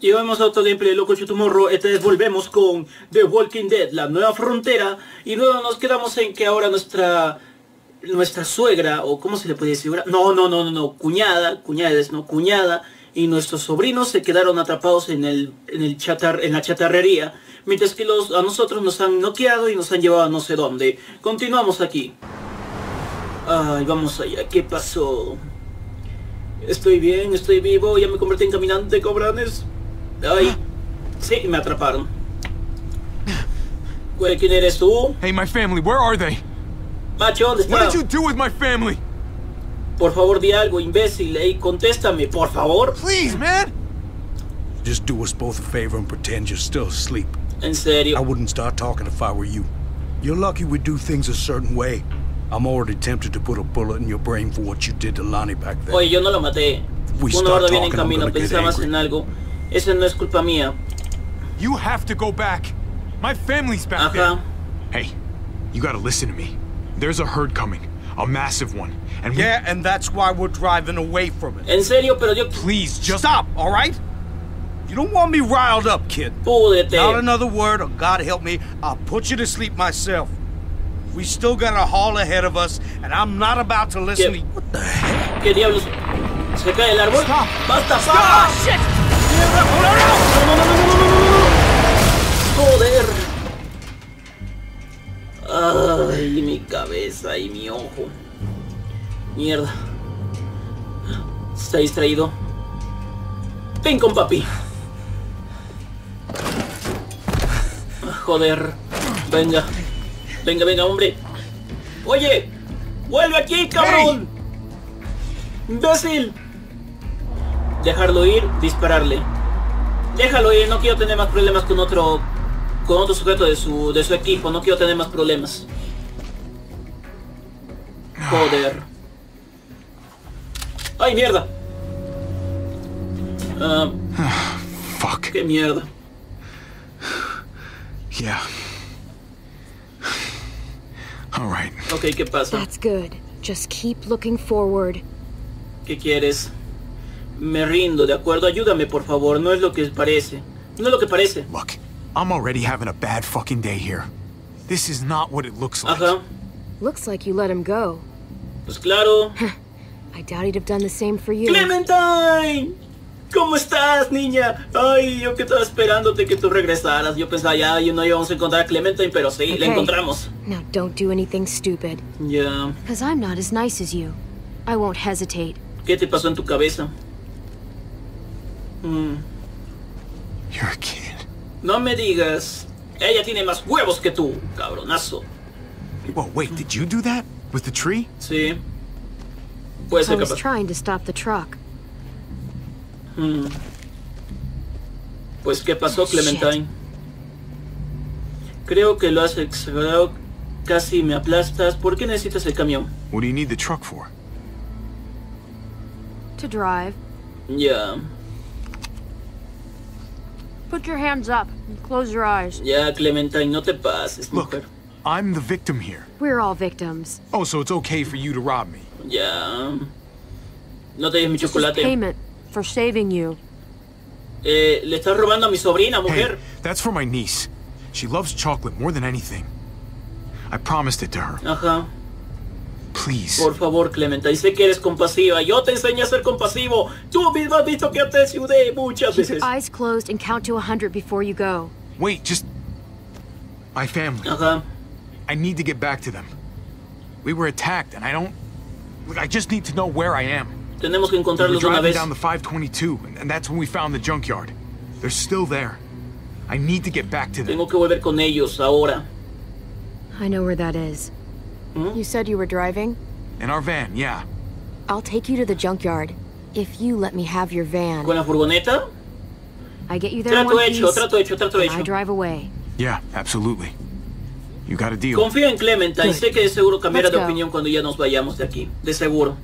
Llegamos a otro gameplay de Loco Tomorrow, esta vez volvemos con The Walking Dead, la nueva frontera, y luego nos quedamos en que ahora nuestra nuestra suegra, o cómo se le puede decir, no, no, no, no, no, cuñada, cuñada es no, cuñada, y nuestros sobrinos se quedaron atrapados en el, en el chatar, en la chatarrería, mientras que a nosotros nos han noqueado y nos han llevado a no sé dónde. Continuamos aquí. Ay, vamos allá, ¿qué pasó? Estoy bien, estoy vivo, ya me convertí en caminante, cobranes. Ay, sí, me atraparon. Güey, ¿quién eres tú? Hey, my family, where are they? Macho, ¿dónde está? What did you do with my family? Por favor, di algo, imbécil. Ey, contéstame, por favor. Please, man. Just do us both a favor and pretend you're still asleep. En serio. I wouldn't start talking if I were you. You're lucky we do things a certain way. I'm already tempted to put a bullet in your brain for what you did to Lonnie back then. Oye, yo no lo maté. We viene en camino, pensabas en algo. Eso no es culpa mía. You have to go back. My family's back Ajá. there. Hey, you gotta listen to me. There's a herd coming, a massive one, and we Yeah, and that's why we're driving away from it. En serio, pero yo... please just Stop, all right? You don't want me riled up, kid. Púdete. Not another word, or God help me, I'll put you to sleep myself. We still got a haul ahead of us, and I'm not about to listen Yeah. to What the heck? ¿Qué diablos? ¿Se cae el árbol? Stop. ¡Basta! ¡Ah, shit! ¡Joder! ¡Ay, mi cabeza y mi ojo! ¡Mierda! Está distraído. ¡Ven con papi! ¡Joder! Venga. Venga, venga, hombre. ¡Oye! ¡Vuelve aquí, cabrón! ¡Imbécil! Dejarlo ir, dispararle. Déjalo ir, no quiero tener más problemas con otro con otro sujeto de su de su equipo, no quiero tener más problemas. Joder. ¡Ay, mierda! Ah, fuck. qué mierda. Yeah. All right. Ok, ¿qué pasa? That's good. Just keep looking forward. ¿Qué quieres? Me rindo, ¿de acuerdo? Ayúdame, por favor, no es lo que parece. No es lo que parece. Look, I'm already having a bad fucking day here. This is not what it looks like. Ajá. Looks like you let him go. Pues claro. I doubt he'd have done the same for you. Clementine, ¿cómo estás, niña? Ay, yo que estaba esperándote que tú regresaras. Yo pensaba ya no íbamos a encontrar a Clementine, pero sí, la Okay. encontramos. Now don't do anything stupid. Ya. Because I'm not as nice as you. I won't hesitate. ¿Qué te pasó en tu cabeza? Mm, You're a kid. no me digas. Ella tiene más huevos que tú, cabronazo. Whoa, wait, did you do that? With the tree? Sí. Puede I ser was capaz. trying to stop the truck. Mm. Pues, ¿qué pasó, Clementine? Creo que lo has exagerado. Casi me aplastas. ¿Por qué necesitas el camión? What do you need the truck for? To drive. Ya. Put your hands up and close your eyes. Ya, Clementine, no te pases, Look, mujer. I'm the victim here. We're all victims. Oh, so it's okay for you to rob me. Yeah. No te des mi This is chocolate. payment for saving you. Eh, le estás robando a mi sobrina, mujer. Hey, that's for my niece. She loves chocolate more than anything. I promised it to her. Ajá. Please. Por favor, Clementine, sé que eres compasiva. Yo te enseñé a ser compasivo. Tú mismo has visto que te ayudé muchas Keep veces. your eyes closed and count to a hundred before you go. Wait, just... My family. Ajá. I need to get back to them. We were attacked, and I don't... Look, I just need to know where I am. Tenemos que We were encontrarlos de una driving vez. down the 522, and- and that's when we found the junkyard. They're still there. I need to get back to them. Tengo que volver con ellos ahora. I know where that is. Hmm? You said you were driving? In our van, yeah. I'll take you to the junkyard. If you let me have your van. ¿Con la furgoneta? I get you there in Trato one hecho, piece, trato hecho, trato and I hecho. drive away. Yeah, absolutely. You got a deal. Confío en Clementine. Good. Sé que de seguro cambiará de opinión cuando ya nos vayamos de aquí. De seguro.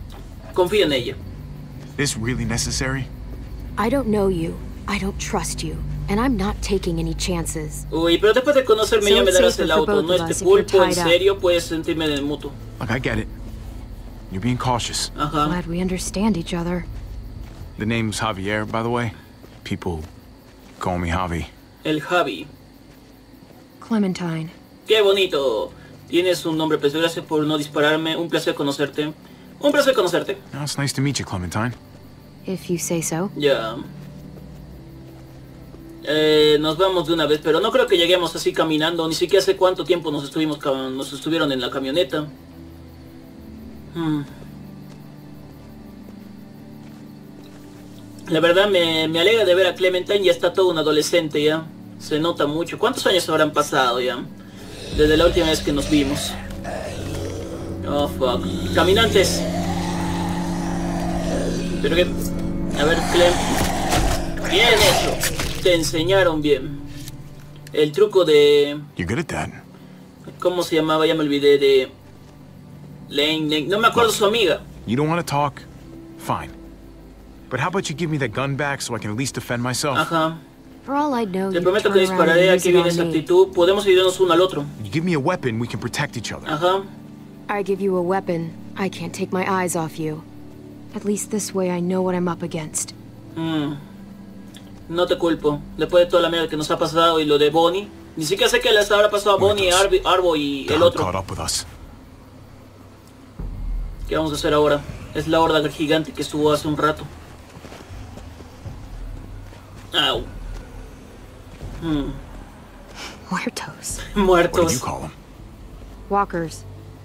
Confía en ella. This really necessary? I don't know you. I don't trust you. And I'm not taking any chances. Uy, pero después de conocerme So ya me darás el for auto. both No of es culpo, en tied up. serio, puedes sentirme en el mutuo. Look, I get it. You're being cautious. Ajá. Glad we understand each other. The name's Javier, by the way. People Call me Javi. El Javi. Clementine. ¡Qué bonito! Tienes un nombre precioso. Gracias por no dispararme. Un placer conocerte. Un placer conocerte. Oh, it's nice to meet you, Clementine. If you say so. Ya. Eh, nos vamos de una vez, pero no creo que lleguemos así caminando. Ni siquiera sé cuánto tiempo nos estuvimos nos estuvieron en la camioneta. Hmm. La verdad me, me alegra de ver a Clementine, ya está todo un adolescente ya. Se nota mucho. ¿Cuántos años habrán pasado ya? Desde la última vez que nos vimos. Oh, fuck. Caminantes. Pero que... A ver, Clem. Bien hecho. Te enseñaron bien. El truco de... You're good at that. ¿Cómo se llamaba? Ya me olvidé de... Lane, Lane. No me acuerdo su amiga. You don't want to talk? Fine. But how about you give me that gun back so I can at least defend myself? Ajá. For all I know, Te prometo que dispararé. Aquí it viene esa actitud. Podemos ayudarnos uno al otro. You give me a weapon, we can protect each other. Ajá. I give you a weapon. I can't take my eyes off you. At least this way I know what I'm up against. Mm. No te culpo. Después de toda la mierda que nos ha pasado y lo de Bonnie. Ni siquiera sé qué les habrá pasado a Bonnie, Arby- Arbo y el otro. up with us. ¿Qué vamos a hacer ahora? Es la horda gigante que estuvo hace un rato. Au. Hmm. Muertos. What do you Muertos. call them? Walkers.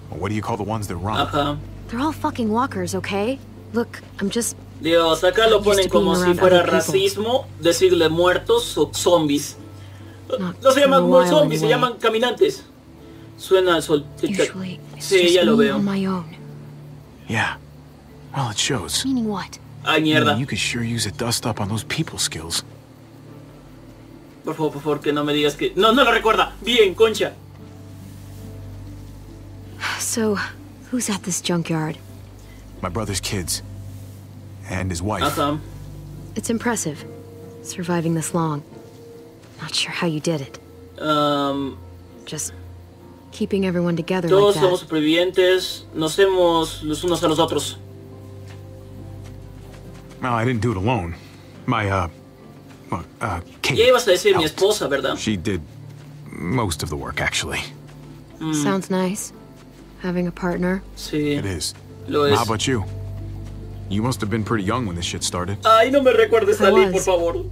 What do you call the ones that run? Ajá. They're all fucking walkers, okay? Look, I'm just... Dios, acá lo ponen como si fuera racismo decirle muertos o zombies. No se llaman zombies, se llaman caminantes. Suena al sol. Sí, ya lo veo. Yeah. Well, it shows. Meaning what? Ay, Man, mierda. you could sure use a dust up on those people skills. Por favor, por favor, que no me digas que... No, no lo recuerda. Bien, concha. So, who's at this junkyard? My brother's kids. And his wife. Ajá. It's impressive. Surviving this long. Not sure how you did it. Um, Just keeping everyone together todos like somos supervivientes. Nos hemos los unos a los otros. Well, I didn't do it alone. My, uh... Well, uh, Kate. Ya ibas a decir mi helped. esposa, ¿verdad? She did most of the work, actually. Sounds nice. Having a partner. Sí, It is. lo How about you? You must have been pretty young when this shit started. Ay, no me recuerdes a I Lee, por was. favor.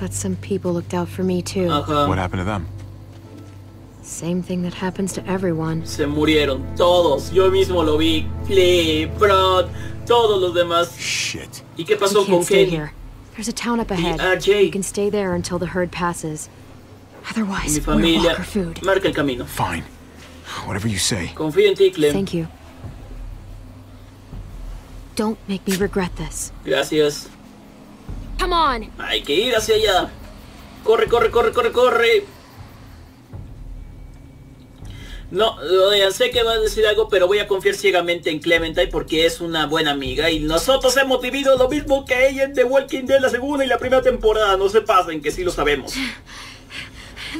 But some people looked out for me too. Ajá. What happened to them? Same thing that happens to everyone. Se murieron todos. Yo mismo lo vi. Flip, Prod, todos los demás. Shit. ¿Y qué We pasó can't con stay Kenny? here. There's a town up ahead. RJ. You can stay there until the herd passes. Otherwise, we're familia. walker food. Marca el camino. Fine. Whatever you say. Confío en ti, Clem. Thank you. Don't make me regret this. Gracias. Come on! Hay que ir hacia allá. Corre, corre, corre, corre, corre. No, sé que va a decir algo, pero voy a confiar ciegamente en Clementine porque es una buena amiga y nosotros hemos vivido lo mismo que ella en The Walking Dead la segunda y la primera temporada. No se pasen, que sí lo sabemos.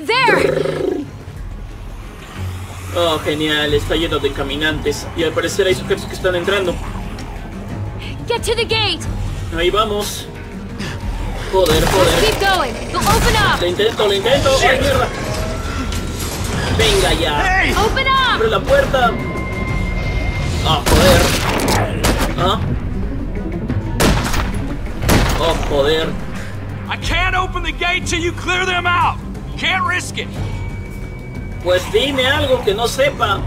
There! Oh, genial, está lleno de caminantes y al parecer hay sujetos que están entrando. Get to the gate! Ahí vamos. Joder, Let's joder. keep going! Open Lo up! intento, lo intento. ¡Ay, mierda! Venga ya. Open up! Abre la puerta. Ah, joder. Ah. Oh, joder. I can't open the gate till you clear them out. Can't risk it. Pues dime algo que no sepa.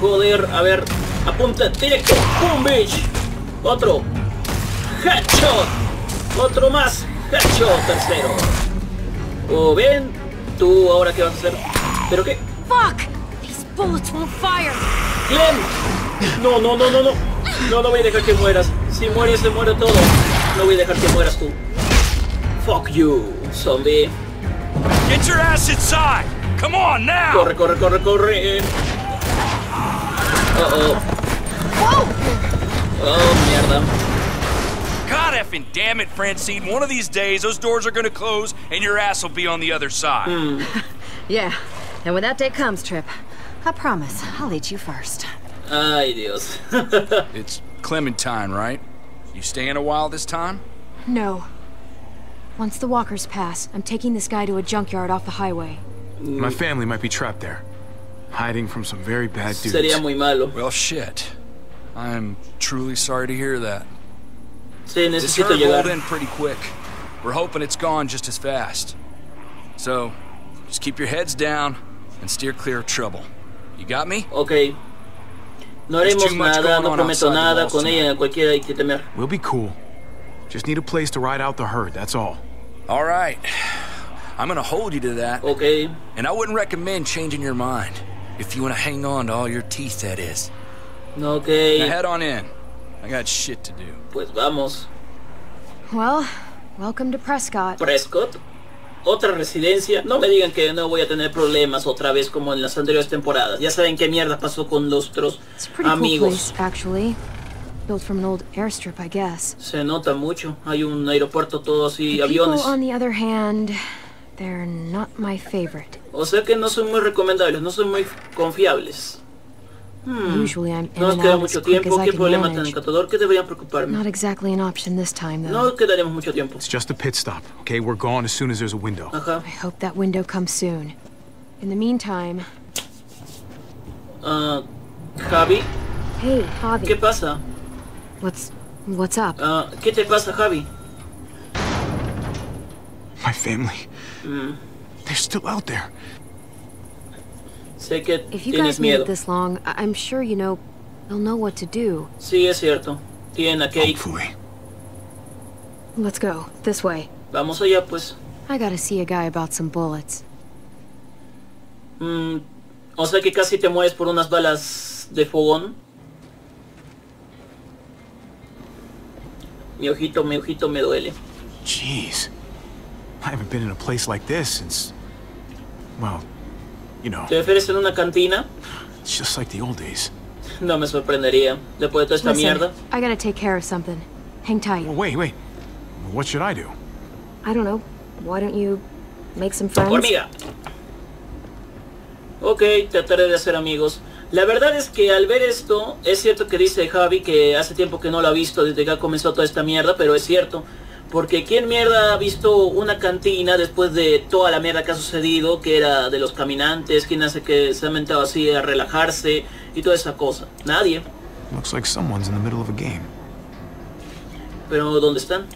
Joder, a ver. Apunta directo. ¡Boom, bitch! Otro. Headshot. Otro más. Headshot. Tercero. Oh, ven. Tú, ahora qué vas a hacer. ¿Pero qué? Fuck! These bullets won't fire! Clem. No, no, no, no, no. No, no voy a dejar que mueras. Si mueres, se muere todo. No voy a dejar que mueras tú. Fuck you, zombie. Get your ass inside. Come on now. Corre, corre, corre, corre. Oh, oh. Oh, mierda. God effing damn it, Francine. One of these days, those doors are gonna close and your ass will be on the other side. Hmm. Yeah, and when that day comes, Trip, I promise I'll eat you first. Ay, Dios. It's Clementine, right? You staying a while this time? No. Once the walkers pass, I'm taking this guy to a junkyard off the highway. My family might be trapped there, hiding from some very bad dudes. Sería muy malo. Well, shit. I'm truly sorry to hear that. Sí, This necesito herd rolled llegar. in pretty quick. We're hoping it's gone just as fast. So, just keep your heads down and steer clear of trouble. You got me? Ok. No There's haremos too much nada, going no on prometo nada, con ella cualquiera hay que temer. We'll be cool. Just need a place to ride out the herd, that's all. All right. I'm gonna hold you to that. Ok. And I wouldn't recommend changing your mind. If you want to hang on to all your teeth, that is. Now Ok. head on in. I got shit to do. Pues vamos. Well, welcome to Prescott. Prescott. Otra residencia. No me digan que no voy a tener problemas otra vez como en las anteriores temporadas. Ya saben qué mierda pasó con nuestros It's a pretty cool amigos. place, actually. Built from an old airstrip, I guess. Se nota mucho. Hay un aeropuerto todo así, The people, aviones. on the other hand, they're not my favorite. O sea que no son muy recomendables, no son muy confiables. Usually I'm in No nos and queda out as mucho tiempo. I ¿Qué can problema tan manage. encantador que deberían preocuparme? Not exactly an option this time, though. No quedaremos mucho tiempo. It's just a pit stop, okay? We're gone as soon as there's a window. Ajá. I hope that window comes soon. In the meantime, Ah, Javi, hey, Javi, ¿qué pasa? what's what's up? Ah, ¿Qué te pasa, Javi? My family. They're still out there. Sé que if you tienes guys made miedo. it this long, I- I'm sure you know they'll know what to do. Sí, es cierto. Tienen a Kate. Hopefully. Let's go this way. Vamos allá, pues. I gotta see a guy about some bullets. Mm, o sea que casi te mueres por unas balas de fogón. Mi ojito, mi ojito me duele. Jeez. I haven't been in a place like this since. Well, you know, ¿Te refieres en una cantina? it's just like the old days. No me sorprendería. Después de toda esta Listen, mierda. I gotta take care of something. Hang tight. Well, wait, wait. What should I do? I don't know. Why don't you make some friends? Hormiga. Ok, trataré de hacer amigos. La verdad es que al ver esto, es cierto que dice Javi que hace tiempo que no lo ha visto desde que ha comenzado toda esta mierda, pero es cierto. Porque ¿quién mierda ha visto una cantina después de toda la mierda que ha sucedido? Que era de los caminantes, ¿quién hace que se ha mentado así a relajarse y toda esa cosa? Nadie. Looks like someone's in the middle of a game. Pero ¿dónde están?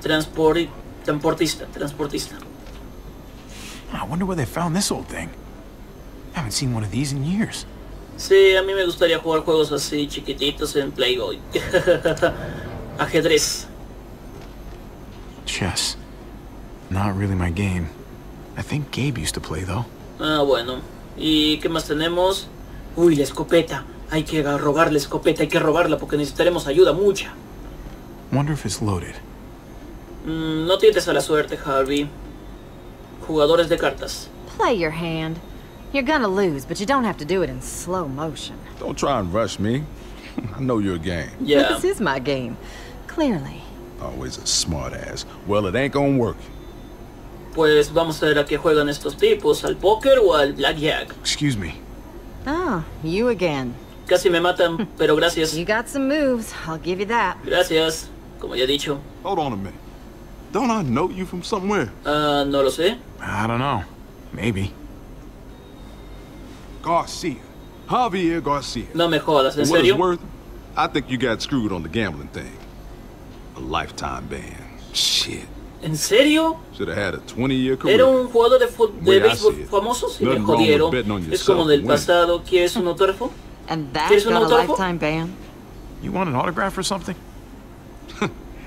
Transporti transportista, transportista. I wonder where they found this old thing. I haven't seen one of these in years. Sí, a mí me gustaría jugar juegos así chiquititos en Playboy. Ajedrez. Chess. Not really my game. I think Gabe used to play, though. Ah, bueno. ¿Y qué más tenemos? Uy, la escopeta. Hay que robar la escopeta, hay que robarla porque necesitaremos ayuda mucha. Wonder if it's loaded. Mm, no tientes a la suerte, Harvey. Jugadores de cartas. Play your hand. You're gonna lose, but you don't have to do it in slow motion. Don't try and rush me. I know your game. Ya. This is my game. Clearly. Always a smart ass. Well, it ain't gonna work. Pues vamos a ver a qué juegan estos tipos, al póker o al blackjack. Excuse me. Oh, you again. Casi me matan, pero gracias. You got some moves, I'll give you that. Gracias. Como ya he dicho. Hold on a minute. Don't I know you from somewhere? Ah, no lo sé. I don't know. Maybe. Garcia. Javier Garcia. No me jodas, ¿en For what it's serio? worth, I think you got screwed on the gambling thing. A lifetime ban. Shit. ¿En serio? Should have had a 20-year career. Era un jugador de, de béisbol see famoso y me Nothing wrong jodieron. Es como del and winning. pasado. ¿Quieres un autógrafo? And that ¿Quieres un got a autógrafo? lifetime ban? You want an autograph or something?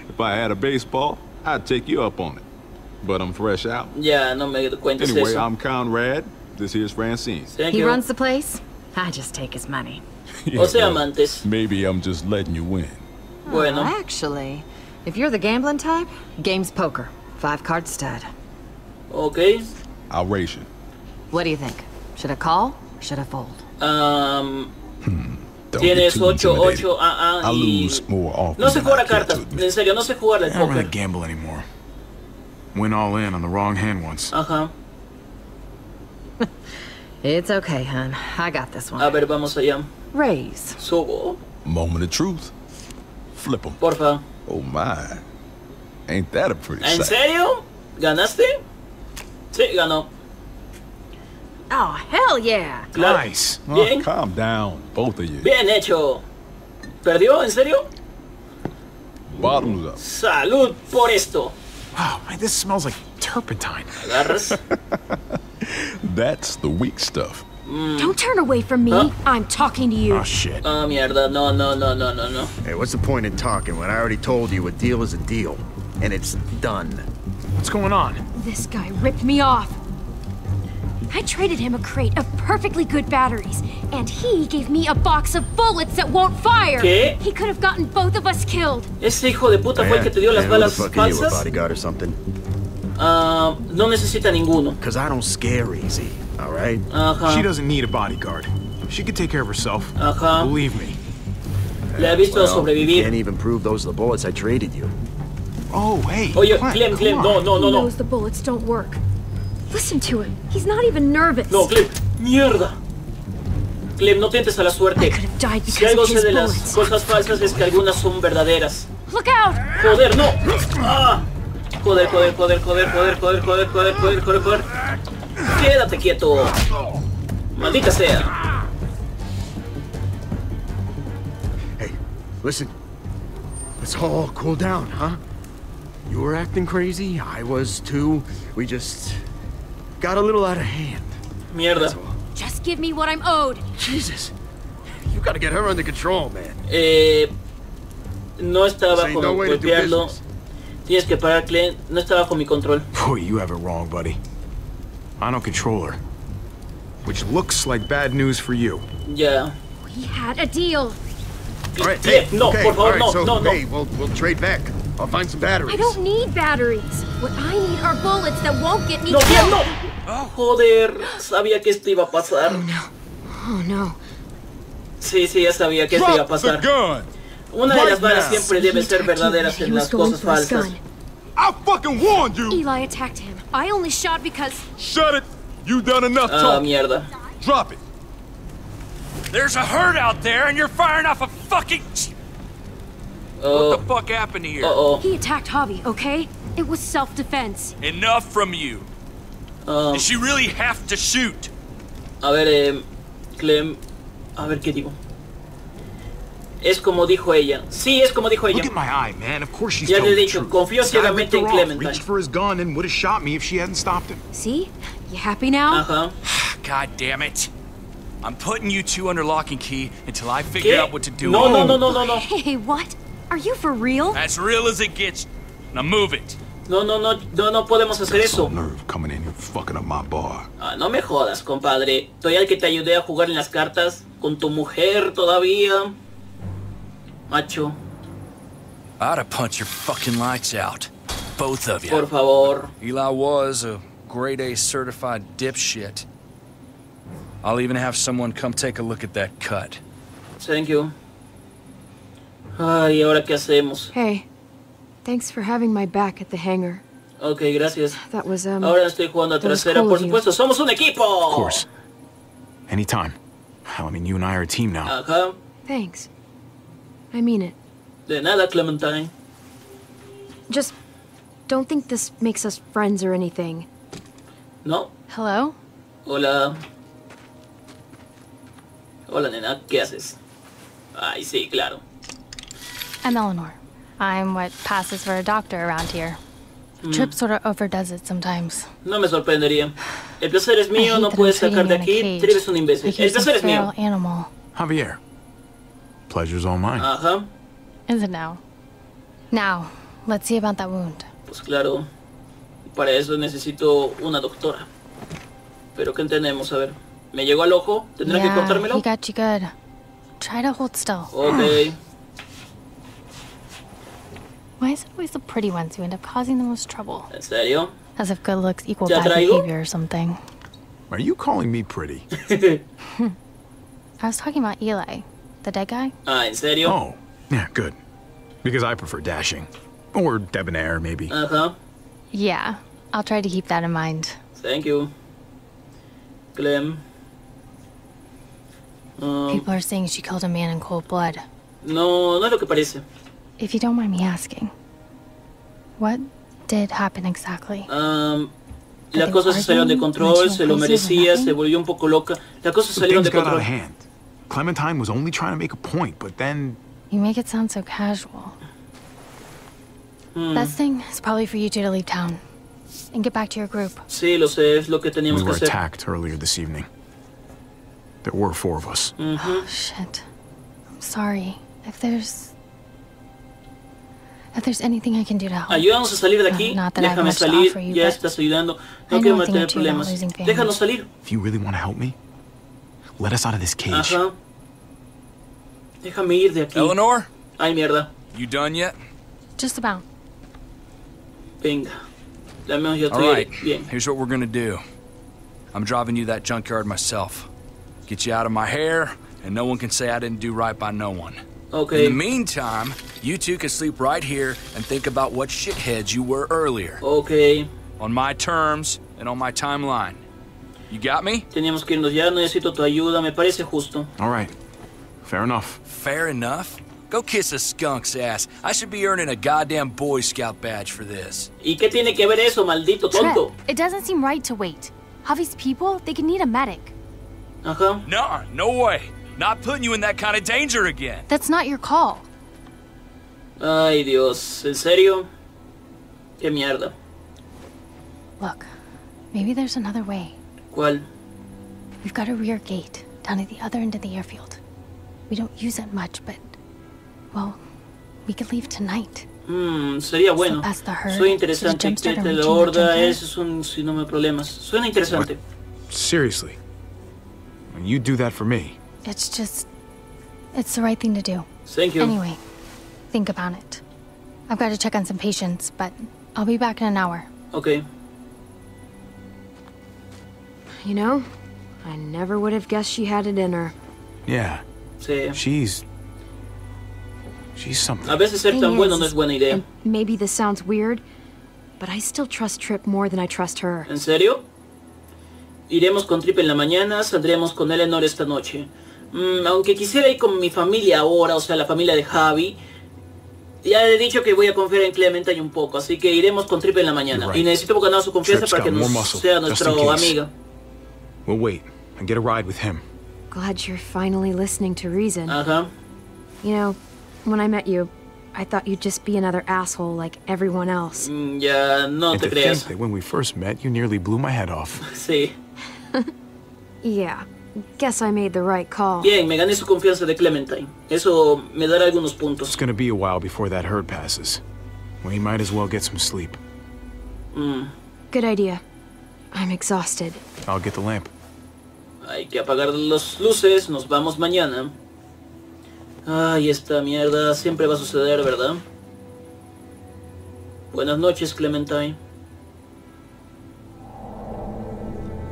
If I had a baseball, I'd take you up on it. But I'm fresh out. Ya, no me cuentes Anyway, eso. I'm Conrad. This here's Francine. Thank He you. runs the place? I just take his money. Yeah, O sea, well, amantes. Maybe I'm just letting you win. Oh, bueno, Oh, actually, if you're the gambling type, game's poker. Five card stud. ok. I'll race you. What do you think? Should I call or should I fold? Am, Don't tienes too 8, 8, ah, ah, I y... lose more often No sé than jugar I a care cartas. En serio, no sé jugar al I don't really gamble anymore. Went all in on the wrong hand once. Ajá. It's okay, hun. I got this one. A ver, vamos allá. Raise. Subo, Moment of truth. Flip 'em. porfa. Oh my. Ain't that a pretty ¿En sight? serio? ¿Ganaste? Sí, ganó. Oh, hell yeah! Claro. Nice. Oh, calm down, both of you. Bien hecho. ¿Perdió? ¿En serio? Bottoms up. Salud por esto. Wow, man, this smells like turpentine. Agarras. That's the weak stuff. Don't turn away from me. Huh? I'm talking to you. Oh, shit. Ah, mierda. No, no, no, no, no, no. Hey, what's the point in talking when I already told you a deal is a deal? And it's done. What's going on? This guy ripped me off. I traded him a crate of perfectly good batteries, and he gave me a box of bullets that won't fire. ¿Qué? He could have gotten both of us killed. Ese hijo de puta fue el que te dio las Man, who the balas fuck are you, a bodyguard or something? Ah, no necesita ninguno. Cause I don't scare easy, alright? Ajá. She doesn't need a bodyguard. She can take care of herself. Ajá. Believe me. Le ha visto Well, sobrevivir. Can't even prove those are the bullets I traded you. Oh, hey. Oye, Clem, Clem, Clem, no, no, no, he no. knows the bullets don't work. Listen to him. He's not even nervous. No, Clem. Mierda. Clem, no tientes a la suerte. could Si algo sé de las bullets. cosas falsas es que algunas son verdaderas. Look out! Joder, no. Ah. Joder, joder, joder, joder, joder, joder, joder, joder, joder, joder, joder. Quédate quieto. Maldita sea. Hey, listen. Let's all cool down, huh? You were acting crazy, I was too. We just got a little out of hand. Mierda. Just give me what I'm owed. Jesus. You gotta get her under control, man. Eh, no está bajo no way to do golpearlo. business. Tienes que parar, Clem. No está bajo mi control. Boy, you have it wrong, buddy. I don't control her. Which looks like bad news for you. Yeah. We had a deal. All right, Clem, hey, no, okay, por favor, all right, no, so, no, no. hey, we'll, we'll trade back. I'll find some batteries. I don't need batteries. What I need are bullets that won't get me No, Clem, killed. no. Ah, joder, sabía que esto iba a pasar. Oh, oh no. Sí, sí, ya sabía que esto iba a Drop the pasar. gun! Una de las Right balas now. siempre deben ser attacked you. verdaderas He en was las going cosas for his falsas. gun. I fucking warned you! Eli attacked him. I only shot because Shut it! You done enough Ah, talking. mierda. Drop it! There's a herd out there, and you're firing off a fucking. Oh, What the fuck happened here? oh, oh. he attacked Hobby, okay? It was self-defense. Enough from you. Um, Did she really have to shoot? a ver, eh, Clem. A ver qué digo. Es como dijo ella. Sí, es como dijo ella. Ya le he dicho, confío ciegamente en Clementine. Reached for his gun and would have shot me if she hadn't stopped him. See? You happy now? Ajá. God damn it. I'm putting you two under lock and key until I figure ¿Qué? out what to do. No, no, no, no, no, no. Hey, what? Are you for real? As real as it gets. Now move it. No, no, no, no, no podemos hacer eso. Some nerve coming in here fucking up my bar. Ah, no me jodas, compadre. Soy el que te ayudé a jugar en las cartas con tu mujer todavía. Macho, I'd have punched your fucking lights out. Both of you. por favor. Eli was a grade A certified dipshit. I'll even have someone come take a look at that cut. Thank you. Ay, ¿ahora qué hacemos? Hey, thanks for having my back at the hangar. Ok, gracias. That was, um... Ahora estoy jugando a that was trasera, cool por of supuesto. ¡Somos un equipo! Of course. Anytime. Hell, I mean, you and I are a team now. Ajá. Thanks. I mean it. De nada, Clementine. Just don't think this makes us friends or anything. ¿No? Hello? Hola. Hola, nena. ¿Qué haces? Ay, sí, claro. I'm Eleanor. I'm what passes for a doctor around here. Mm. Trip sort of overdoes it sometimes. No me sorprendería. El placer es I mío, hate no that puedes sacar de treating you aquí. in a Trip es un imbécil. El you're placer es mío. animal. Javier. Pleasure's all mine. Ajá. Is it now? Now, let's see about that wound. Pues claro. Para eso necesito una doctora. Pero ¿qué tenemos? A ver. ¿Me llegó al ojo? ¿Tendrá que yeah, cortármelo? he got you good. Try to hold still. Ok. Why is it always the pretty ones who end up causing the most trouble? ¿En serio? As if good looks equal bad traigo? behavior or something. Are you calling me pretty? I was talking about Eli, the dead guy. Ah, ¿en you? Oh, yeah, good. Because I prefer dashing. Or debonair, maybe. Ajá. Yeah, I'll try to keep that in mind. Thank you. Clem. Um, People are saying she killed a man in cold blood. no, no es lo que parece. If you don't mind me asking, What did happen exactly? Am, But las they cosas salieron de control, se lo went crazy over merecía, se volvió un poco loca. Las cosas So salieron de things got out of control. Hand. Clementine was only trying to make a point, but then You make it sound so casual. Hmm. Best thing is probably for you two to leave town and get back to your group. Sí, lo sé, es lo que we teníamos que were hacer. attacked earlier this evening. There were four of us. Ujú. Oh, shit. I'm sorry. If there's. If there's anything I can do to help. Ayúdanos a salir de aquí. Uh, not that I have Déjame much to salir. offer you, Ya but estás ayudando. I No know quiero a thing or meter two about problemas. losing family. Déjanos salir. If you really want to help me, let us out of this cage. Ajá. Déjame ir de aquí. Eleanor, Ay, mierda. you done yet? Just about. Venga. Al menos yo All estoy right, bien. here's what we're gonna do. I'm driving you that junkyard myself. Get you out of my hair, and no one can say I didn't do right by no one. Okay. In the meantime, you two can sleep right here and think about what shitheads you were earlier. Ok. On my terms and on my timeline. You got me? Teníamos que irnos ya. Necesito tu ayuda. Me parece justo. All right. Fair enough. Fair enough. Go kiss a skunk's ass. I should be earning a goddamn Boy Scout badge for this. ¿Y qué tiene que ver eso, maldito tonto? Trip, it doesn't seem right to wait. Javi's people, they could need a medic. Ajá. No, no way. Not putting you in that kind of danger again. That's not your call. Ay, Dios. ¿En serio? Qué mierda. Look, maybe there's another way. ¿Cuál? We've got a rear gate down at the other end of the airfield. We don't use it much, but, well, we could leave tonight. Hmm, sería bueno. past Suena interesante. jump Que te lo horda, eso es un sinónimo de problemas. Suena interesante. Seriously. You do that for me. It's just, it's the right thing to do. Thank you. Anyway, think about it. I've got to check on some patients, but I'll be back in an hour. Ok. You know, I never would have guessed she had it in her. Yeah. Sí. She's. She's something. A veces ser tan bueno no es buena idea. maybe this sounds weird, but I still trust Trip more than I trust her. ¿En serio? Iremos con Trip en la mañana, saldremos con Eleanor esta noche. Mm, aunque quisiera ir con mi familia ahora, o sea, la familia de Javi. Ya he dicho que voy a confiar en Clementine un poco, así que iremos con Trip en la mañana. Right. Y necesito ganar su confianza Trip's para que nos muscle, sea nuestra amiga. We'll wait and get a ride with him. Glad you're finally listening to reason. Uh-huh. You know, when I met you, I thought you'd just be another asshole like everyone else. Mm, Ya no and te to creas. think that when we first met, you nearly blew my head off. Sí. Yeah, guess I made the right call. Bien, me gané su confianza de Clementine. Eso me dará algunos puntos. It's gonna be a while before that herd passes. We might as well get some sleep. Mm, Good idea. I'm exhausted. I'll get the lamp. Hay que apagar las luces, nos vamos mañana. Ay, esta mierda siempre va a suceder, ¿verdad? Buenas noches, Clementine.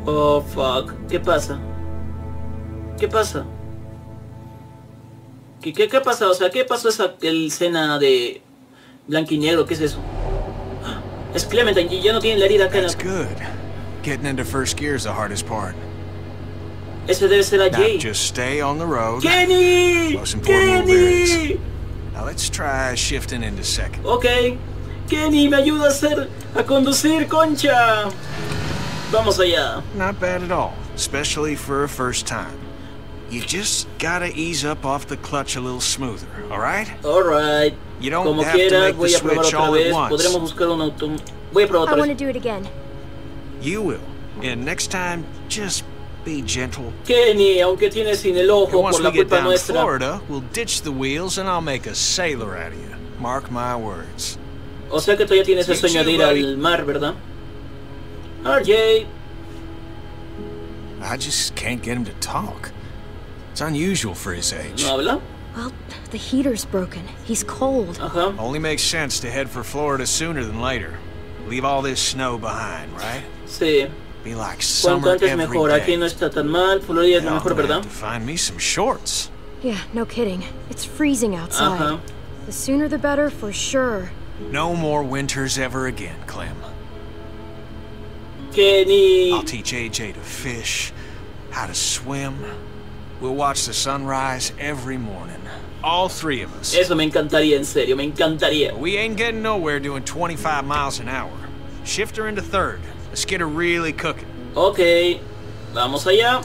Oh, fuck. ¿Qué pasa? ¿Qué pasa? ¿Qué, qué, qué pasa? O sea, ¿qué pasó esa el escena de blanco y negro? ¿Qué es eso? Es Clementine ya no tiene la herida acá That's good. Ese debe ser a Now Jay. just stay on the road. ¡Kenny! Most important ¡Kenny! Now let's try shifting into second. Ok. Kenny, me ayuda a hacer... a conducir, concha. Vamos allá. Not bad at all, especially for a first time. You just gotta ease up off the clutch a little smoother, alright? Alright. You don't Como have to quiera, make the voy a probar switch otra all at once. Podremos buscar un auto... Voy a probar I want to do it again. You will. And next time, just be gentle. Kenny, aunque tienes sin el ojo And once por we la get culpa down to nuestra. Florida, we'll ditch the wheels and I'll make a sailor out of you. Mark my words. O sea que todavía tienes el sueño de ir al mar, ¿verdad? RJ. I just can't get him to talk. It's unusual for his age. ¿No habla? Well, the heater's broken. He's cold. Ajá. Only makes sense to head for Florida sooner than later. Leave all this snow behind, right? Sí. Be like Cuanto summer antes every mejor. Aquí no está tan mal. Florida es lo mejor, ¿verdad? to find me some shorts. Yeah, no kidding. It's freezing outside. Ajá. The sooner the better, for sure. No more winters ever again, Clem. Kenny. I'll teach AJ to fish, how to swim. we'll watch the sunrise every morning. All three of us. Eso me encantaría, en serio, me encantaría. We ain't getting nowhere doing 25 miles an hour. Shift her into third. Let's get her really cooking. Ok, vamos allá.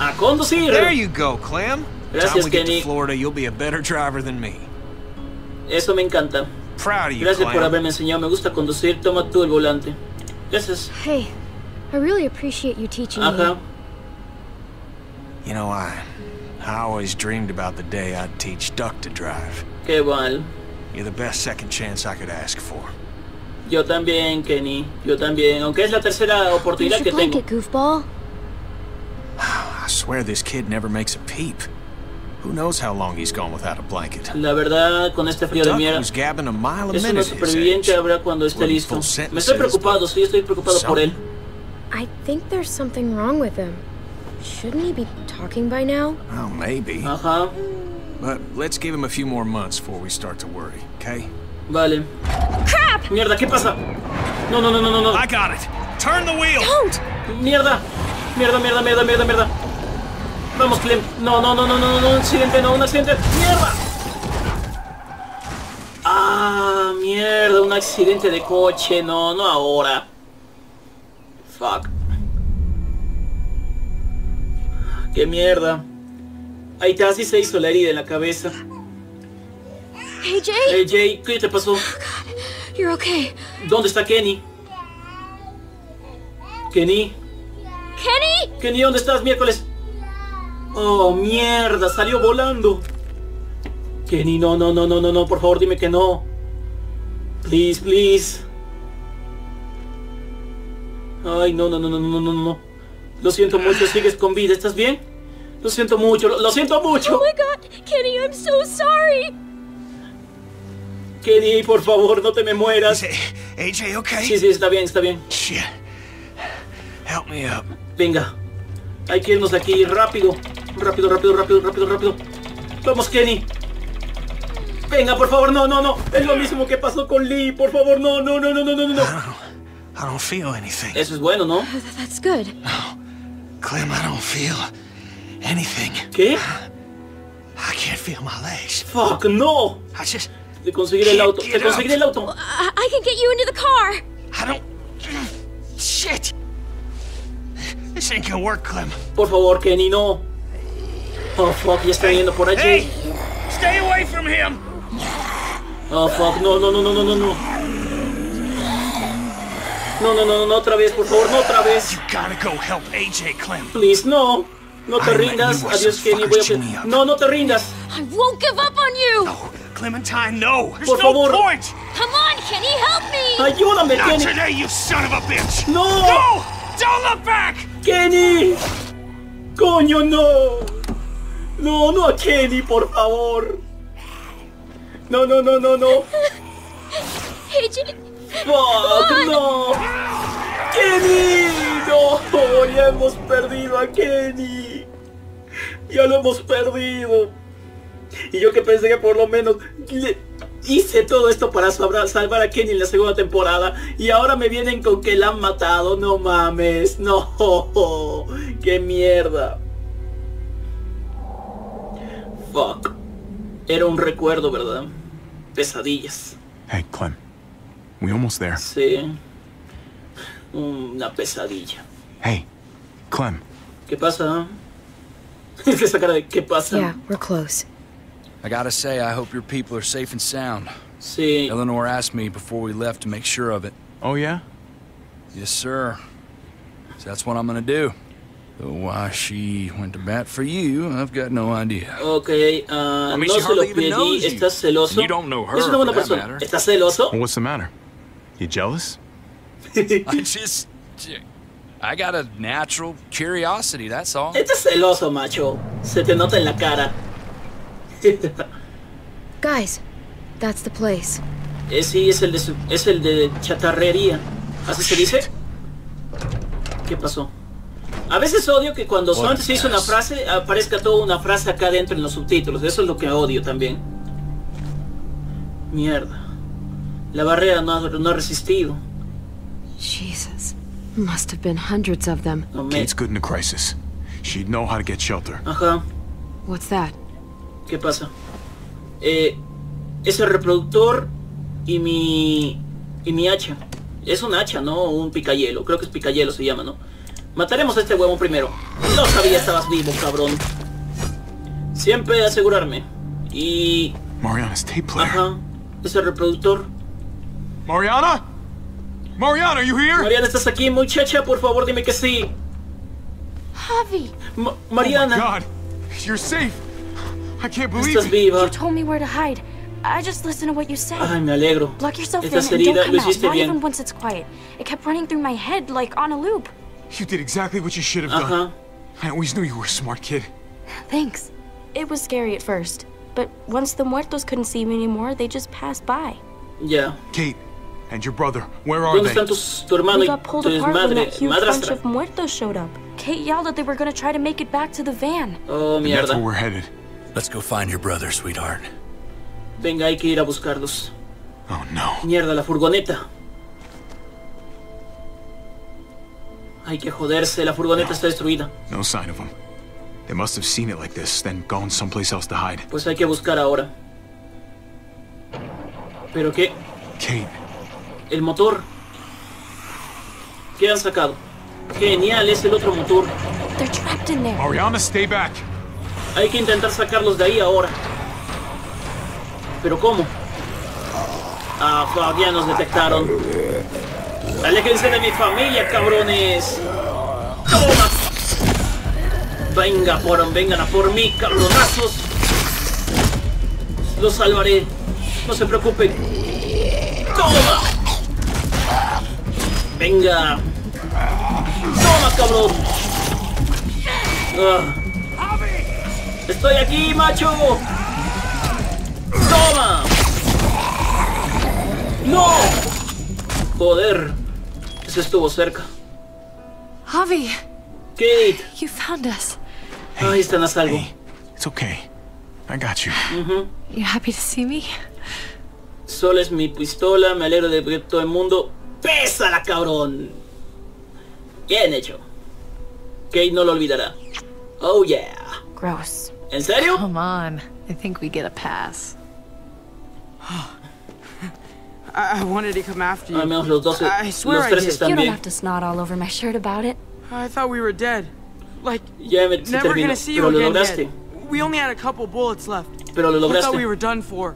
A conducir. There you go, Clem. Gracias, Time we get Kenny. to Florida, you'll be a better driver than me. Eso me encanta. Proud of you, Gracias por haberme enseñado. Me gusta conducir. Toma tú el volante. Gracias. Hey, I really appreciate you teaching Ajá. me. You know, I, I always dreamed about the day I'd teach Duck to drive. Qué mal. You're the best second chance I could ask for. Yo también, Kenny. Yo también. Aunque es la tercera oportunidad que tengo. blanket, goofball? I swear this kid never makes a peep. Who knows how long he's gone without a blanket? La verdad, con este frío de mierda. was gabbing a mile a Es un minute at his superviviente age. habrá cuando esté listo. Me estoy preocupado, sí, estoy preocupado por él. I think there's something wrong with him. Shouldn't he be talking by now? Well, maybe. Ajá, But let's give him a few more months before we start to worry, okay? Vale. Crap! Mierda, ¿qué pasa? No, no, no, no, no, no. I got it. Turn the wheel. Don't! Mierda. Mierda, mierda, mierda, mierda, mierda. Vamos, Clem. No, no, no, no, no, no, un accidente, no, un accidente. Mierda. Ah, mierda, un accidente de coche. No, no ahora. Fuck. Qué mierda. Ahí casi se hizo la herida en la cabeza. Hey, Jay! Hey, Jay, ¿qué te pasó? You're okay. ¿Dónde está Kenny? Kenny. Kenny! Kenny, ¿dónde estás miércoles? Oh, mierda, salió volando. Kenny, no, no, no, no, no, no, por favor, dime que no. Please, please. Ay, no, no, no, no, no, no, no. Lo siento mucho, sigues con vida, ¿estás bien? Lo siento mucho, lo, lo siento mucho. Oh my god! Kenny, I'm so sorry! Kenny, por favor, no te me mueras. AJ, okay? Sí, sí, está bien, está bien. Shit. Help me up. Venga, hay que irnos de aquí rápido. Rápido, rápido, rápido, rápido, rápido. Vamos, Kenny. Venga, por favor, no, no, no. Es lo mismo que pasó con Lee. Por favor, no, no, no, no, no, no, no. I don't feel anything. Eso es bueno, ¿no? That's good. Clem, I don't feel anything. ¿Qué? I can't feel my legs. Fuck, no. I just. Te conseguiré el auto. Te conseguiré el auto. I, can get you into the car! I don't. Shit. This ain't gonna work, Clem. Por favor, Kenny, no. Oh, fuck, ya está yendo por allí. Hey, stay away from him. Oh, fuck, no, no, no, no, no, no, no. No, no, no, no, no, otra vez, por favor, no otra vez. You gotta go help AJ, Clem. Please, no. No te rindas. Adiós, Kenny. Voy a... No, no te rindas. I won't give up on you! Clementine, no. There's Por no favor. point. Come on, Kenny, help me! Ayúdame, Not Kenny. today, you son of a bitch. No. No! Don't look back. Kenny. Coño, no. No, no a Kenny, por favor. No, no, no, no, no. Hey, no. Kenny. No, ya hemos perdido a Kenny. Ya lo hemos perdido. Y yo que pensé que por lo menos le- hice todo esto para salvar, a Kenny en la segunda temporada. Y ahora me vienen con que la han matado. No mames. No. Qué mierda. Fuck. Era un recuerdo, ¿verdad? Pesadillas. Hey, Clem. We almost there. Sí. Una pesadilla. Hey, Clem. ¿Qué pasa? Es que esa cara de ¿qué pasa? Yeah, we're close. I gotta say, I hope your people are safe and sound. See. Eleanor asked me before we left to make sure of it. Oh, yeah? Yes, sir. So that's what I'm gonna do. Though why she went to bat for you, I've got no idea. Ok, uh, I mean, no she se lo hardly even pedí. knows you. ¿Estás celoso? And you don't know her, Es for that persona. matter. ¿Estás celoso? Well, what's the matter? You jealous? I just... I got a natural curiosity, that's all. Estás celoso, macho. Se te nota en la cara. Guys, that's the place. Eh, sí, es el de, su- es el de chatarrería. ¿Así se dice? ¿Qué pasó? A veces odio que cuando solamente se dice una frase, aparezca toda una frase acá dentro en los subtítulos. Eso es lo que odio también. Mierda. La barrera no ha, no ha resistido. Jesus. Must have been hundreds of them. No. Kate's good in a crisis. she'd know how to get shelter. Ajá. What's that? ¿Qué pasa? Eh, ese reproductor y mi... y mi hacha. Es un hacha, ¿no? Un picayelo. Creo que es picayelo se llama, ¿no? Mataremos a este huevón primero. No sabía estabas vivo, cabrón. Siempre asegurarme. Y... Mariana's tape player. Ajá. Ese reproductor. Mariana? Mariana, are you here? Mariana, ¿estás aquí, muchacha? Por favor, dime que sí. Javi! Ma- Mariana. Oh my God, you're safe. I can't believe Estás it. viva. You told me where to hide. I just listened to what you said. Ay, me alegro. Lock yourself in Estás and herida, don't come lo out, hiciste not bien. even once it's quiet. It kept running through my head like on a loop. You did exactly what you should have Ajá. done. Uh-huh. I always knew you were a smart kid. Thanks. It was scary at first, but once the muertos couldn't see me anymore, they just passed by. Ya. Kate and your brother, where are ¿Dónde they? están tus, tu hermano we y got pulled tu apart when madre, that huge bunch madrastra? of muertos showed up. Kate yelled that they were gonna try to make it back to the van. Oh, And that's mierda. where we're headed. Let's go find your brother, sweetheart. Venga, hay que ir a buscarlos. Oh no. Mierda, la furgoneta. Hay que joderse, la furgoneta está destruida. No sign of them. They must have seen it like this, then gone someplace else to hide. Pues hay que buscar ahora. ¿Pero qué? Kate, El motor. ¿Qué han sacado? Genial, es el otro motor. They're trapped in there. Mariana, stay back. Hay que intentar sacarlos de ahí ahora. ¿Pero cómo? Ah, fuck, ya nos detectaron. Aléjense de mi familia, cabrones. ¡Toma! Venga por, vengan a por mí, cabronazos. Los salvaré. No se preocupen. ¡Toma! Venga. ¡Toma, cabrón! Ah. ¡Estoy aquí, macho! ¡Toma! ¡No! Joder. Ese estuvo cerca. Javi, Kate. you found us. Ahí están a salvo. Hey, it's okay. I got you. Ujú. You happy to see me? Solo es mi pistola, me alegro de que todo el mundo. ¡Pésala, cabrón! Bien hecho. Kate no lo olvidará. Oh yeah. Gross. ¿En serio? Come on. I think we get a pass. I, I wanted to come after ah, you. Al menos los dos, I swear los I tres did. You don't have to snot all over my shirt about it. I thought we were dead. Like, Ya me, se never terminó. gonna see you Pero again lograste. We only had a couple bullets left. Pero lo I thought we were done for.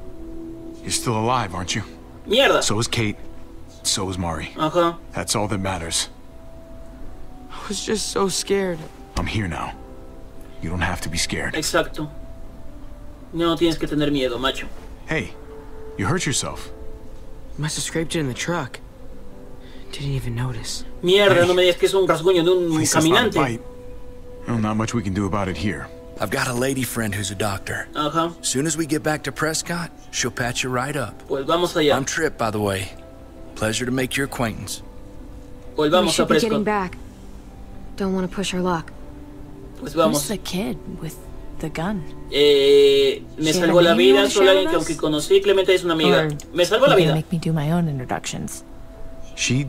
You're still alive, aren't you? Mierda. So is Kate. So is Mari. Ajá. That's all that matters. I was just so scared. I'm here now. You don't have to be scared. Exacto. No tienes que tener miedo, macho. Hey, you hurt yourself. Must have scraped it in the truck. Didn't even notice. Mierda, no me digas que es un rasguño de un At least that's not a bite. Well, not much we can do about it here. I've got a lady friend who's a doctor. Ajá. Soon as we get back to Prescott, she'll patch you right up. Pues vamos allá. I'm Trip, by the way. Pleasure to make your acquaintance. Pues we vamos a should be getting back. Don't want to push our luck. Pues Who's vamos. the kid with the gun? Eh, me She salvó la had a name vida, solo alguien que aunque conocí, Clemente es una amiga. Me salvó la vida. make me do my own introductions. She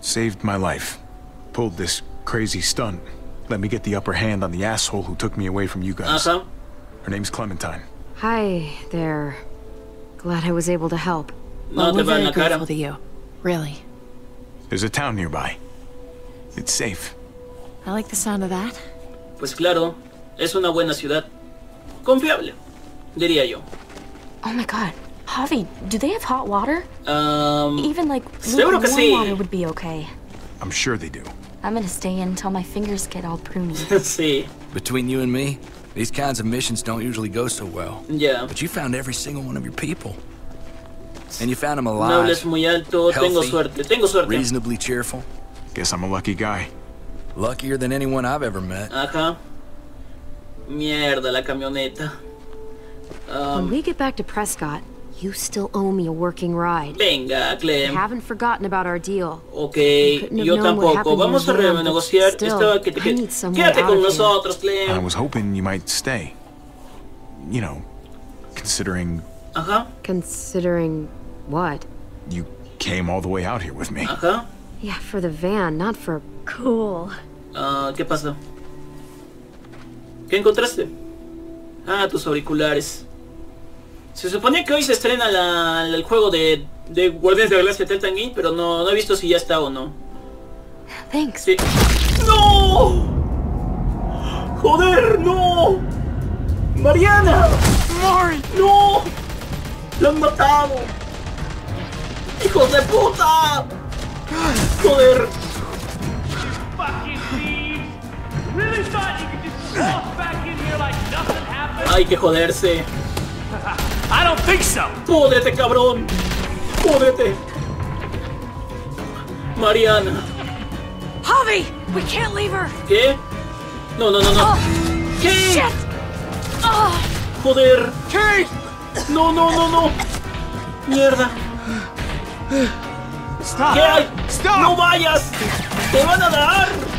saved my life. Pulled this crazy stunt. Let me get the upper hand on the asshole who took me away from you guys. Ajá. Her name's Clementine. Hi there. Glad I was able to help. No well, we're very grateful to you. Really. There's a town nearby. It's safe. I like the sound of that. Pues claro, es una buena ciudad. Confiable, diría yo. Oh my god. Javi, do they have hot water? Um, Even like Seguro que lukewarm sí. water would be okay. I'm sure they do. I'm gonna stay in until my fingers get all pruny. sí, Between you and me, these kinds of missions don't usually go so well. Yeah. But you found every single one of your people. And you found them No alive, hables muy alto, tengo suerte, tengo suerte. reasonably cheerful. Guess I'm a lucky guy. Luckier than anyone I've ever met. Ajá. Mierda, la camioneta. when Um, we get back to Prescott, you still owe me a working ride. venga, I Clem. haven't forgotten about our deal. Ok, yo tampoco. Vamos a in Vietnam, but renegociar. still, Esto que te I need some way Quédate con of here. nosotros, I was hoping you might stay. You know, considering Ajá, Considering what? you came all the way out here with me. ajá. Yeah, for the van, not for. Cool. Ah, ¿Qué pasa? ¿Qué encontraste? Ah, tus auriculares. Se suponía que hoy se estrena la- el juego de, de Guardianes de la Galaxia Titan Game, pero no, no he visto si ya está o no. Thanks. Sí. ¡No! ¡Joder, no! ¡Mariana! ¡No! ¡La han matado! ¡Hijos de puta! ¡Joder! Hay que joderse. I don't think so. ¡Púdrete, cabrón! ¡Púdrete! Mariana. Javi, we can't leave her. ¿Qué? No, no, no, no. ¿Qué? Joder. Kate. No, no, no, no. Mierda. ¿Qué hay? ¡No vayas! ¡Te van a dar!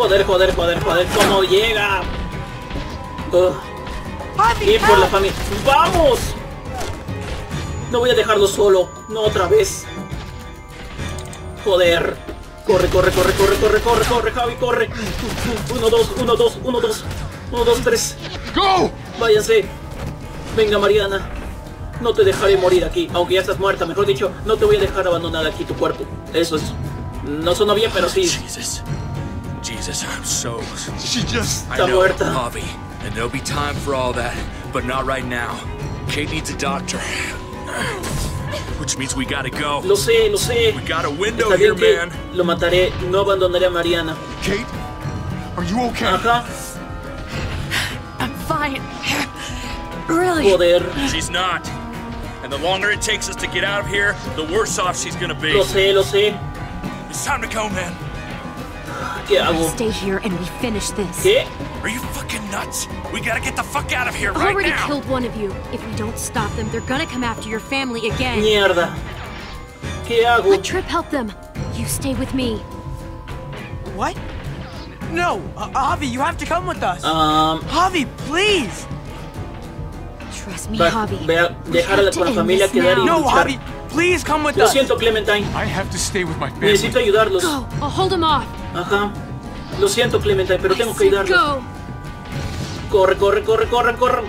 Joder, joder, joder, joder. ¿Cómo llega? Ugh. Y por la familia. ¡Vamos! No voy a dejarlo solo. No otra vez. Joder. Corre, corre, corre, corre, corre, corre, corre, Javi, corre. Uno, dos, uno, dos, uno, dos. Uno, dos, tres. ¡Go! Váyanse. Venga, Mariana. No te dejaré morir aquí, aunque ya estás muerta. Mejor dicho, no te voy a dejar abandonar aquí tu cuerpo. Eso es. No sonó bien, pero sí. Jesus. Jesus, I'm so. She just. I Está know, muerta. Javi, and there'll be time for all that, but not right now. Kate needs a doctor. Which means we gotta go. Lo sé, lo sé. We got a window Está here, bien que man. lo mataré. No abandonaré a Mariana. Kate, are you okay? Ajá. I'm fine. Really? Joder. She's not. And the longer it takes us to get out of here, the worse off she's gonna be. Lo sé, lo sé. It's time to go, man. ¿Qué hago? Stay here and we finish this. ¿Qué? Are you fucking nuts? We gotta get the fuck out of here I've right already now. killed one of you. If we don't stop them, they're gonna come after your family again. Mierda. ¿Qué hago? Let Trip help them. You stay with me. What? No, uh, Javi, you have to come with us. Um, Javi, please. Trust me, va, Javi. ve a dejar a con la familia quedar y No, luchar. Javi, please come with Lo us. siento, Clementine. I have to stay with my family. Necesito ayudarlos. Go. I'll hold him off. Ajá. Lo siento, Clementine, pero tengo que ayudarlos. Corre, corre, corre, corre, corre.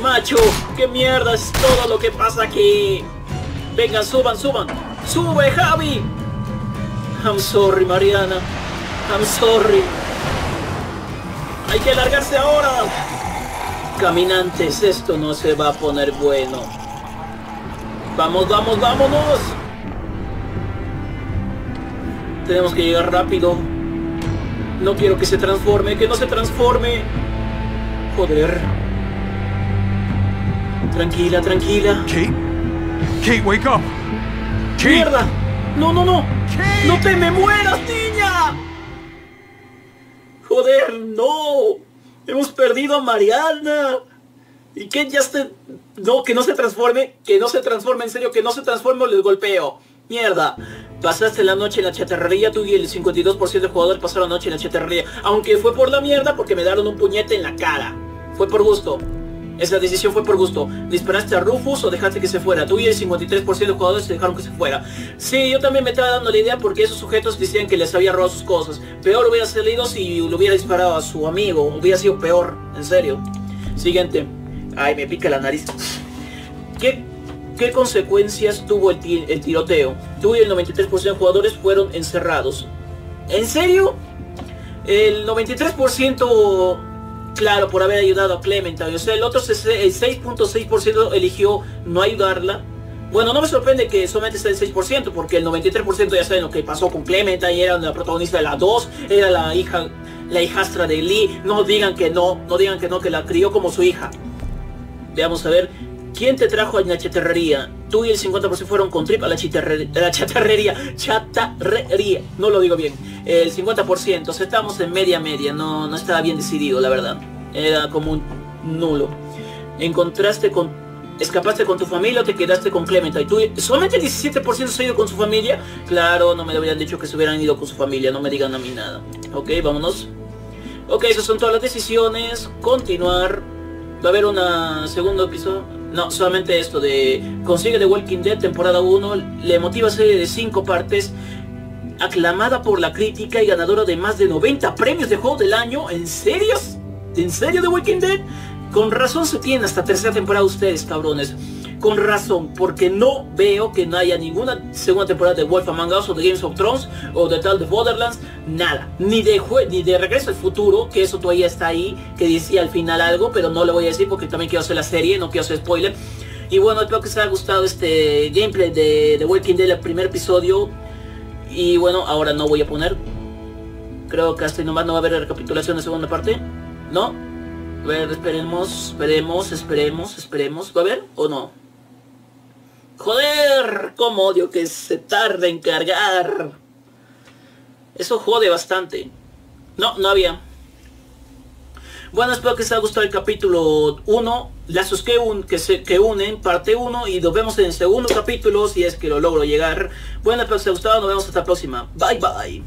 Macho, qué mierda es todo lo que pasa aquí. Vengan, suban, suban. Sube, Javi. I'm sorry, Mariana. I'm sorry. Hay que largarse ahora. Caminantes, esto no se va a poner bueno. Vamos, vamos, vámonos. Tenemos que llegar rápido. No quiero que se transforme, que no se transforme. Joder. Tranquila, tranquila. Kate? Kate, wake up! Kate! ¡Mierda! ¡No, no, no! ¡No te me mueras, niña! ¡Joder, no! ¡Hemos perdido a Mariana! ¿Y que ya esté... No, que no se transforme, que no se transforme, en serio, que no se transforme o les golpeo. Mierda. Pasaste la noche en la chatarrería, tú y el 52% de jugadores pasaron la noche en la chatarrería. Aunque fue por la mierda porque me dieron un puñete en la cara. Fue por gusto. Esa decisión fue por gusto. ¿Disparaste a Rufus o dejaste que se fuera? Tú y el 53% de jugadores dejaron que se fuera. Sí, yo también me estaba dando la idea porque esos sujetos decían que les había robado sus cosas. Peor hubiera salido si lo hubiera disparado a su amigo. Hubiera sido peor, en serio. Siguiente. Ay, me pica la nariz. ¿Qué, qué consecuencias tuvo el, ti- el tiroteo? Tú y el 93% de jugadores fueron encerrados. ¿En serio? El 93% claro por haber ayudado a Clementine. O sea, el otro sese- el 6.6% eligió no ayudarla. Bueno, no me sorprende que solamente sea el 6%, porque el 93% ya saben lo que pasó con Clementine, era la protagonista de la 2, era la hija, la hijastra de Lee. No digan que no, no digan que no, que la crió como su hija. Veamos a ver. ¿Quién te trajo a la chatarrería? Tú y el 50% fueron con Trip a la, la chatarrería. Chatarrería. No lo digo bien. El 50%. O estábamos en media media. No, no estaba bien decidido, la verdad. Era como un nulo. Encontraste con... ¿Escapaste con tu familia o te quedaste con Clementine? ¿Tú, ¿Solamente el 17% se ha ido con su familia? Claro, no me habían dicho que se hubieran ido con su familia. No me digan a mí nada. Ok, vámonos. Ok, esas son todas las decisiones. Continuar. Va a haber una segundo episodio. No, solamente esto de consigue The Walking Dead temporada 1. La emotiva serie de 5 partes. aclamada por la crítica y ganadora de más de 90 premios de juego del año. ¿En serio? ¿En serio The Walking Dead? Con razón se tiene hasta tercera temporada ustedes, cabrones. Con razón, porque no veo que no haya ninguna segunda temporada de Wolf Among Us o de Games of Thrones o de tal de Borderlands, nada. Ni de ni de Regreso al Futuro, que eso todavía está ahí, que decía al final algo, pero no le voy a decir porque también quiero hacer la serie, no quiero hacer spoiler. Y bueno, espero que os haya gustado este gameplay de The Walking Dead, el primer episodio. Y bueno, ahora no voy a poner. Creo que hasta ahí nomás no va a haber recapitulación de segunda parte. ¿No? A ver, esperemos, esperemos, esperemos, esperemos. ¿Va a haber o no? Joder, cómo odio que se tarde en cargar. Eso jode bastante. No, no había. Bueno, espero que os haya gustado el capítulo 1. Lazos que, un, que, se, que unen, parte 1. Y nos vemos en el segundo capítulo si es que lo logro llegar. Bueno, espero que os haya gustado. Nos vemos hasta la próxima. Bye bye.